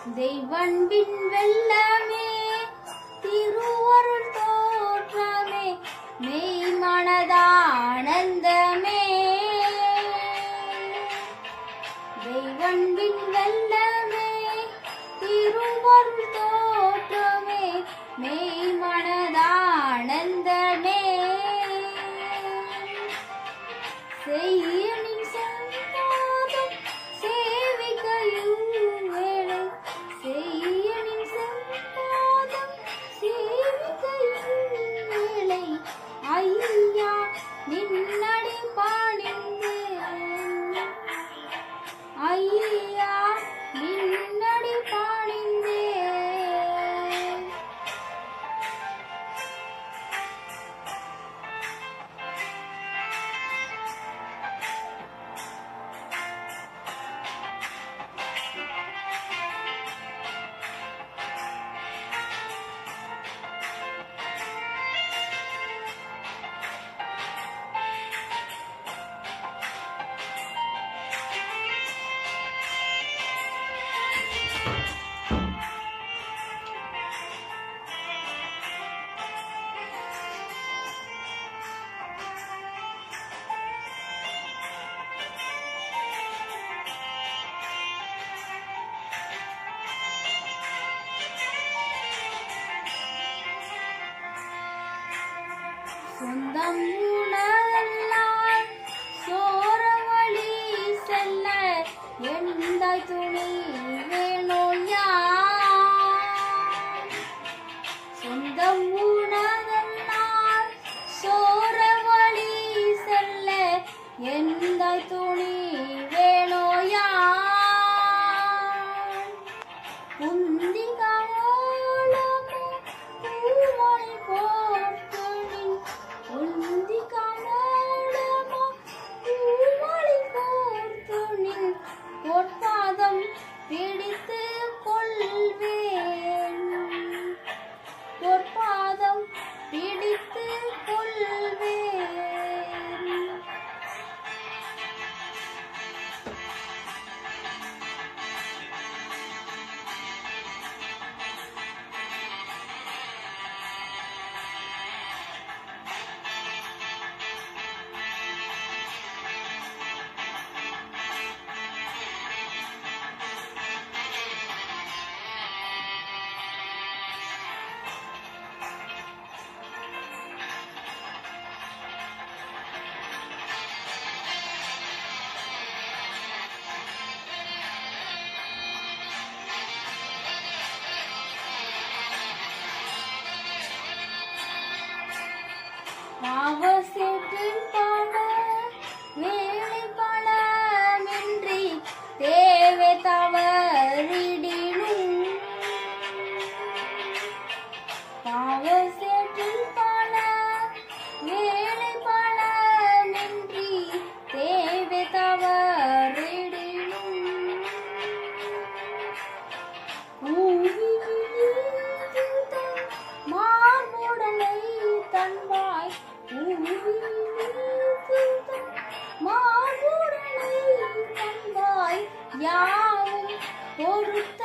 தெய்வன்பின் வெள்ளமே திருவருள் தோற்றமே மெய் மனதானந்தமே தெய்வன்பின் வெள்ளமே திருவருள் தோற்றமே மெய் நின்னடி பாணிந்து ஐயே. சொந்தம் உணவெல்லாம் சோர வழி செல்ல எந்த துணி வேணும் சொந்தம் உணவெல்லாம் சோர வழி செல்ல எந்த துணி வேணும் யார் யாவும் பொறுத்து